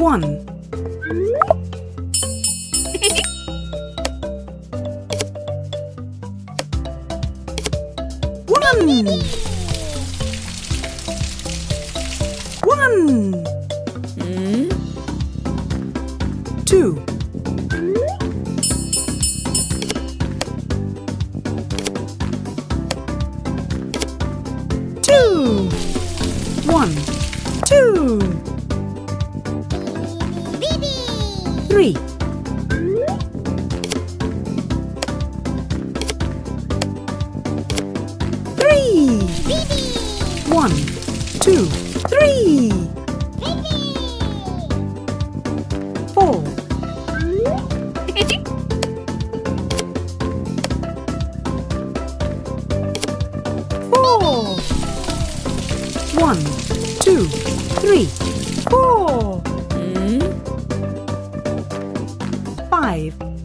One. One. One. Two. Two. One. Two. Three. Three. One, two, three. One, two, three, four. Five.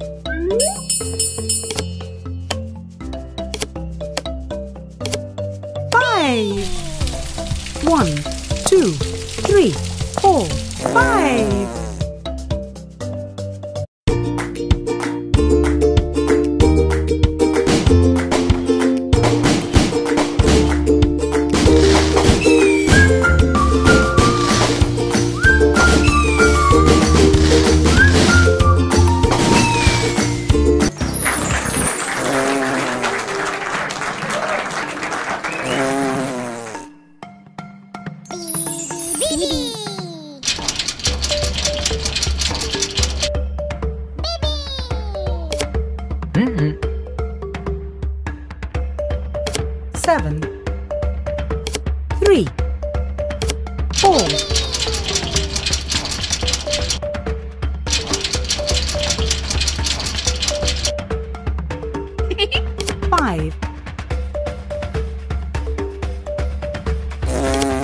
Five.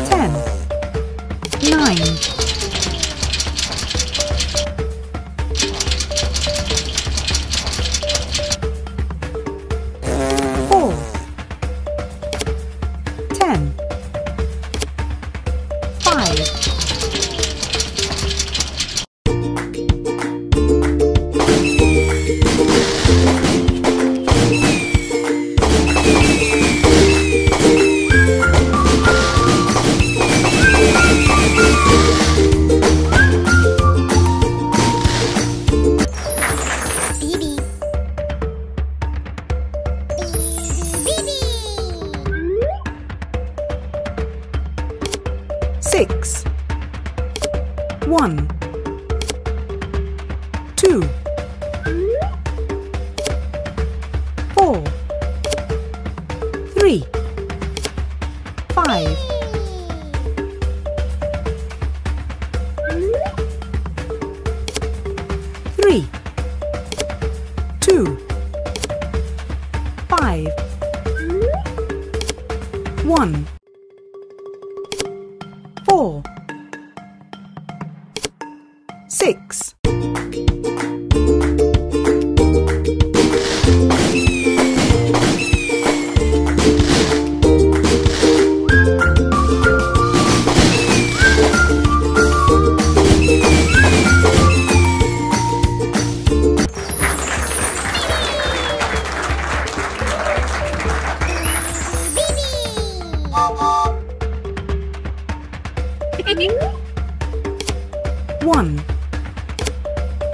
Ten. Nine. One. Two. Four. Three. Five. Three. Two. Five. One. 6. One.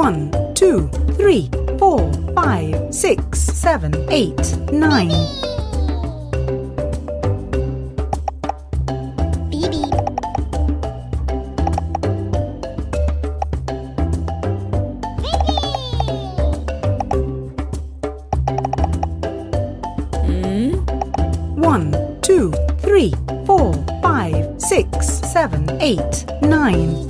One, two, three, four, five, six, seven, eight, nine. Beep beep. Hmm? One, two, three, four, five, six, seven, eight, nine.